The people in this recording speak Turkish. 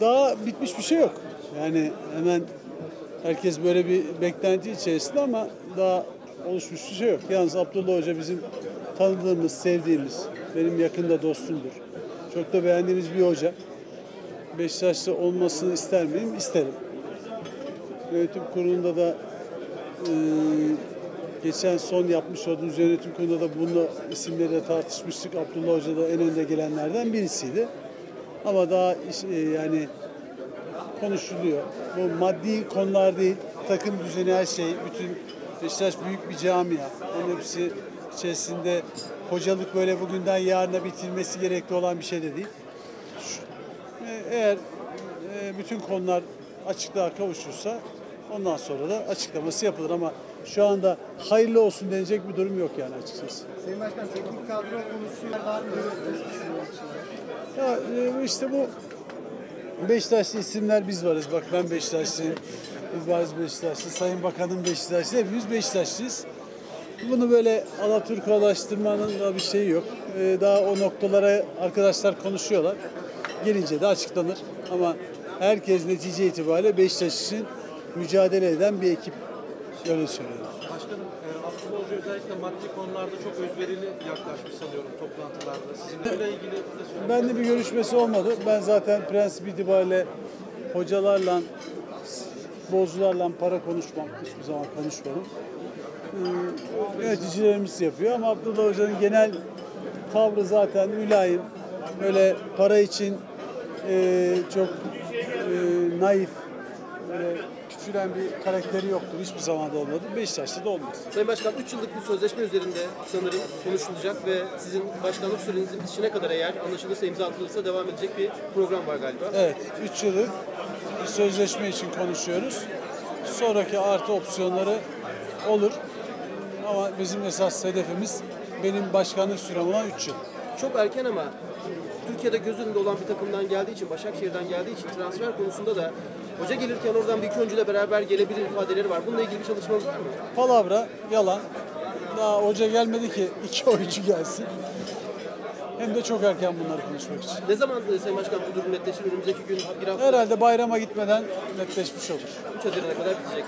Daha bitmiş bir şey yok. Yani hemen herkes böyle bir beklenti içerisinde ama daha oluşmuş bir şey yok. Yalnız Abdullah Hoca bizim tanıdığımız, sevdiğimiz, benim yakında dostumdur. Çok da beğendiğimiz bir hoca. Beşiktaş'ta olmasını ister miyim? İsterim. Yönetim kurulunda da e, geçen son yapmış olduğumuz yönetim kurulunda da bunu isimleri de tartışmıştık. Abdullah Hoca da en önde gelenlerden birisiydi. Ama daha iş- e, yani konuşuluyor. Bu maddi konular değil, takım düzeni her şey, bütün Beşiktaş büyük bir camia. Onun hepsi içerisinde hocalık böyle bugünden yarına bitirmesi gerekli olan bir şey de değil. Şu- e, Eğer e, bütün konular açıklığa kavuşursa ondan sonra da açıklaması yapılır ama şu anda hayırlı olsun denecek bir durum yok yani açıkçası. Sayın Başkan teknik kadro konusu var mı? Ya e, işte bu Beşiktaşlı isimler biz varız. Bak ben Beşiktaşlıyım. Mübariz Beşiktaşlı. Sayın Bakanım Beşiktaşlı. Hepimiz Beşiktaşlıyız. Bunu böyle Alaturkalaştırmanın da bir şeyi yok. E, daha o noktalara arkadaşlar konuşuyorlar. Gelince de açıklanır. Ama herkes netice itibariyle Beşiktaş için mücadele eden bir ekip. Öyle söylüyorum. Başkanım, e, Abdullah Hoca özellikle maddi konularda çok özverili yaklaşmış sanıyorum toplantılarda. Sizinle ilgili de söylemek Ben de bir görüşmesi olmadı. Ben zaten prensip itibariyle hocalarla, bozcularla para konuşmam. Hiçbir zaman konuşmadım. Ee, yöneticilerimiz yapıyor ama Abdullah Hoca'nın genel tavrı zaten mülayim. Böyle para için e, çok e, naif, böyle küçülen bir karakteri yoktur. Hiçbir zaman da olmadı. Beşiktaş'ta da olmaz. Sayın Başkan 3 yıllık bir sözleşme üzerinde sanırım konuşulacak ve sizin başkanlık sürenizin bitişine kadar eğer anlaşılırsa imza atılırsa devam edecek bir program var galiba. Evet, 3 yıllık bir sözleşme için konuşuyoruz. Sonraki artı opsiyonları olur. Ama bizim esas hedefimiz benim başkanlık sürem olan 3 yıl. Çok erken ama Türkiye'de göz önünde olan bir takımdan geldiği için, Başakşehir'den geldiği için transfer konusunda da hoca gelirken oradan bir iki oyuncuyla beraber gelebilir ifadeleri var. Bununla ilgili bir çalışmanız var mı? Palavra, yalan. Daha hoca gelmedi ki iki oyuncu gelsin. Hem de çok erken bunları konuşmak için. Ne zaman e, Sayın Başkan bu durum netleşir? Önümüzdeki gün bir hafta, Herhalde bayrama gitmeden netleşmiş olur. 3 Haziran'a kadar bitecek.